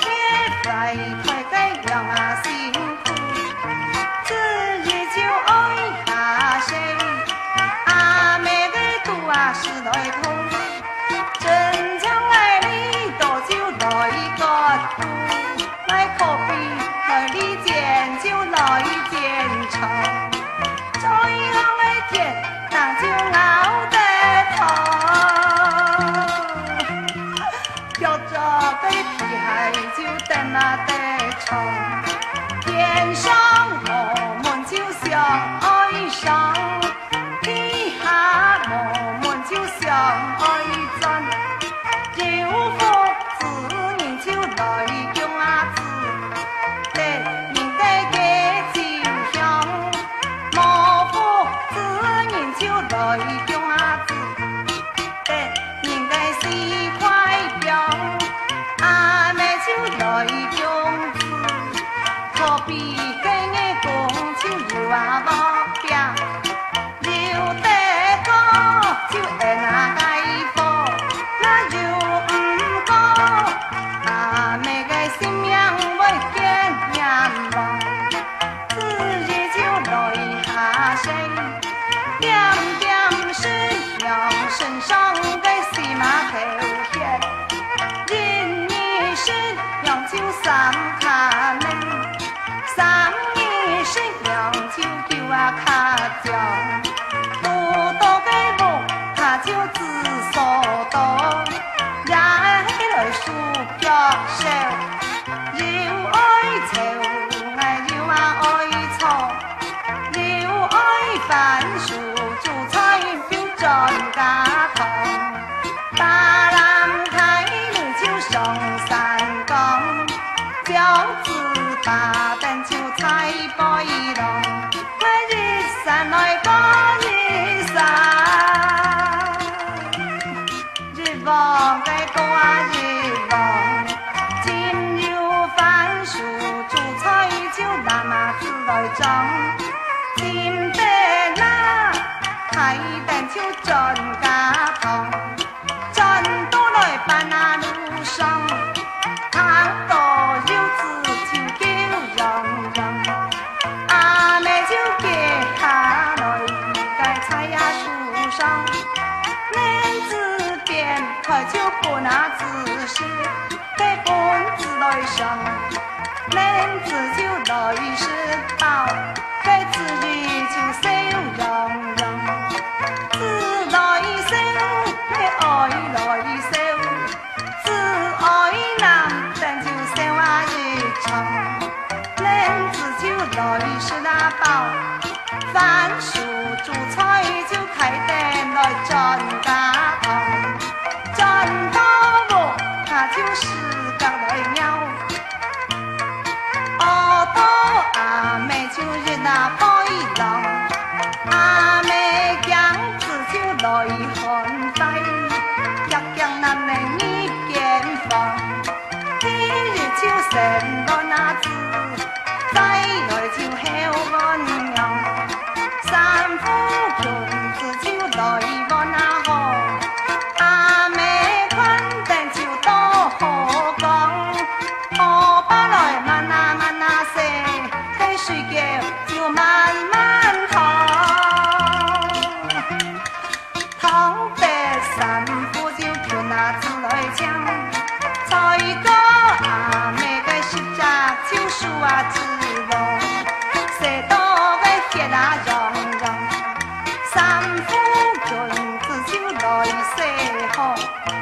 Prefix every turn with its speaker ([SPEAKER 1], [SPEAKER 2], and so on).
[SPEAKER 1] แค่ใส่ I. 就。Ô tô à, mẹ! 阿妹就日 về nè! Tối lâu à, mẹ! Chàng cứ trao 那去，再来就喊我西